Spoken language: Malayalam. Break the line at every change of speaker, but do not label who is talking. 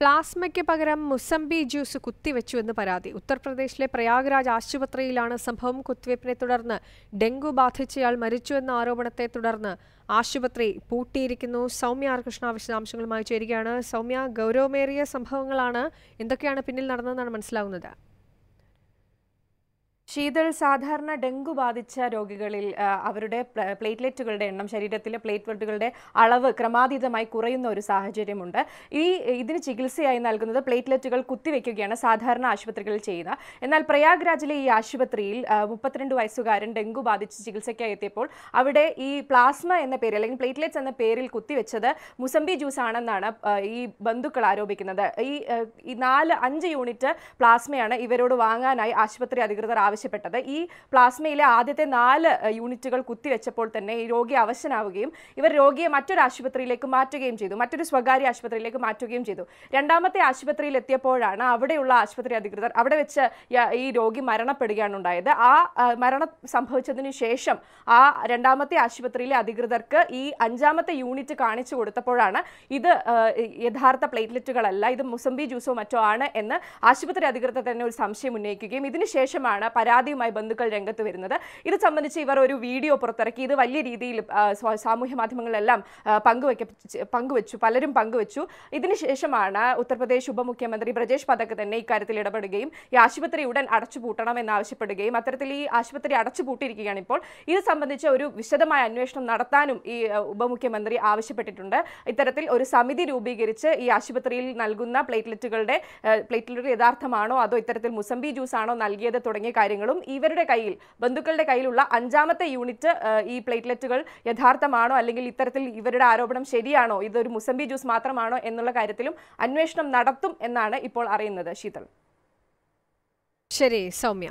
പ്ലാസ്മയ്ക്ക് പകരം മുസംബി ജ്യൂസ് കുത്തിവെച്ചുവെന്ന് പരാതി. ഉത്തർപ്രദേശിലെ പ്രയാഗ്രാജ് ആശുപത്രിയിലാണ് സംഭവം കുത്തിവയ്പ്പിനെ തുടർന്ന് ഡെങ്കു ബാധിച്ചയാൾ മരിച്ചുവെന്ന ആരോപണത്തെ തുടർന്ന് ആശുപത്രി പൂട്ടിയിരിക്കുന്നു. സൗമ്യ ആർ കൃഷ്ണ വിശദാംശങ്ങളുമായി ചേരുകയാണ്. സൗമ്യ ഗൗരവമേറിയ സംഭവങ്ങളാണ്. എന്തൊക്കെയാണ് പിന്നിൽ നടന്നതെന്നാണ് മനസ്സിലാവുന്നത്?
ശീതൾ സാധാരണ ഡെങ്കു ബാധിച്ച രോഗികളിൽ അവരുടെ പ്ലേറ്റ്ലെറ്റുകളുടെ എണ്ണം ശരീരത്തിലെ പ്ലേറ്റ്ലെറ്റുകളുടെ അളവ് ക്രമാതീതമായി കുറയുന്ന ഒരു സാഹചര്യമുണ്ട്. ഈ ഇതിന് ചികിത്സയായി നൽകുന്നത് പ്ലേറ്റ്ലെറ്റുകൾ കുത്തിവെക്കുകയാണ് സാധാരണ ആശുപത്രികളിൽ ചെയ്യുന്നത് എന്നാൽ പ്രയാഗ്രാജിലെ ഈ ആശുപത്രിയിൽ മുപ്പത്തിരണ്ട് വയസ്സുകാരൻ ഡെങ്കു ബാധിച്ച് ചികിത്സയ്ക്കായി എത്തിയപ്പോൾ അവിടെ ഈ പ്ലാസ്മ എന്ന പേര് അല്ലെങ്കിൽ പ്ലേറ്റ്ലെറ്റ്സ് എന്ന പേരിൽ കുത്തിവെച്ചത് മുസംബി ജ്യൂസ് ആണെന്നാണ് ഈ ബന്ധുക്കൾ ആരോപിക്കുന്നത്. ഈ നാല് അഞ്ച് യൂണിറ്റ് പ്ലാസ്മയാണ് ഇവരോട് വാങ്ങാനായി ആശുപത്രി അധികൃതർ ആവശ്യപ്പെട്ടത്. ഈ പ്ലാസ്മയിലെ ആദ്യത്തെ നാല് യൂണിറ്റുകൾ കുത്തിവെച്ചപ്പോൾ തന്നെ ഈ രോഗി അവശനാവുകയും ഇവർ രോഗിയെ മറ്റൊരു ആശുപത്രിയിലേക്ക് മാറ്റുകയും ചെയ്തു. മറ്റൊരു സ്വകാര്യ ആശുപത്രിയിലേക്ക് മാറ്റുകയും ചെയ്തു. രണ്ടാമത്തെ ആശുപത്രിയിൽ എത്തിയപ്പോഴാണ് അവിടെയുള്ള ആശുപത്രി അധികൃതർ അവിടെ വെച്ച് ഈ രോഗി മരണപ്പെടുകയാണ് ഉണ്ടായത്. ആ മരണം സംഭവിച്ചതിന് ശേഷം ആ രണ്ടാമത്തെ ആശുപത്രിയിലെ അധികൃതർക്ക് ഈ അഞ്ചാമത്തെ യൂണിറ്റ് കാണിച്ചു കൊടുത്തപ്പോഴാണ് ഇത് യഥാർത്ഥ പ്ലേറ്റ്ലെറ്റുകളല്ല ഇത് മുസംബി ജ്യൂസോ മറ്റോ ആണ് എന്ന് ആശുപത്രി അധികൃതർ തന്നെ ഒരു സംശയം ഉന്നയിക്കുകയും ഇതിന് ശേഷമാണ് പരാതിയുമായി ബന്ധുക്കൾ രംഗത്ത് വരുന്നത്. ഇത് സംബന്ധിച്ച് ഇവർ ഒരു വീഡിയോ പുറത്തിറക്കി. ഇത് വലിയ രീതിയിൽ സാമൂഹ്യ മാധ്യമങ്ങളിലെല്ലാം പങ്കുവെക്ക പങ്കുവെച്ചു പലരും പങ്കുവെച്ചു. ഇതിനുശേഷമാണ് ഉത്തർപ്രദേശ് ഉപമുഖ്യമന്ത്രി ബ്രജേഷ് പതക് തന്നെ ഇക്കാര്യത്തിൽ ഇടപെടുകയും ഈ ആശുപത്രി ഉടൻ അടച്ചുപൂട്ടണം എന്നാവശ്യപ്പെടുകയും അത്തരത്തിൽ ഈ ആശുപത്രി അടച്ചുപൂട്ടിയിരിക്കുകയാണ് ഇപ്പോൾ. ഇത് സംബന്ധിച്ച് ഒരു വിശദമായ അന്വേഷണം നടത്താനും ഈ ഉപമുഖ്യമന്ത്രി ആവശ്യപ്പെട്ടിട്ടുണ്ട്. ഇത്തരത്തിൽ ഒരു സമിതി രൂപീകരിച്ച് ഈ ആശുപത്രിയിൽ നൽകുന്ന പ്ലേറ്റ്ലെറ്റുകളുടെ പ്ലേറ്റ്ലെറ്റുകൾ യഥാർത്ഥമാണോ അതോ ഇത്തരത്തിൽ മുസംബി ജ്യൂസ് ആണോ നൽകിയത് തുടങ്ങിയ കാര്യങ്ങളും ഇവരുടെ കയ്യിൽ ബന്ധുക്കളുടെ കയ്യിലുള്ള അഞ്ചാമത്തെ യൂണിറ്റ് ഈ പ്ലേറ്റ്ലെറ്റുകൾ യഥാർത്ഥമാണോ അല്ലെങ്കിൽ ഇത്തരത്തിൽ ഇവരുടെ ആരോപണം ശരിയാണോ ഇതൊരു മുസംബി ജ്യൂസ് മാത്രമാണോ എന്നുള്ള കാര്യത്തിലും അന്വേഷണം നടത്തും എന്നാണ് ഇപ്പോൾ അറിയുന്നത്. ശീതൾ.
ശരി സൗമ്യ.